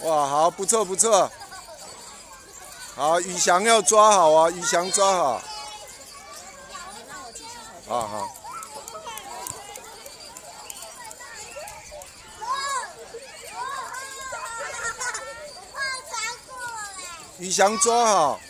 哇，好，不错不错。好，宇翔要抓好啊，宇翔抓好。啊好。宇翔抓好。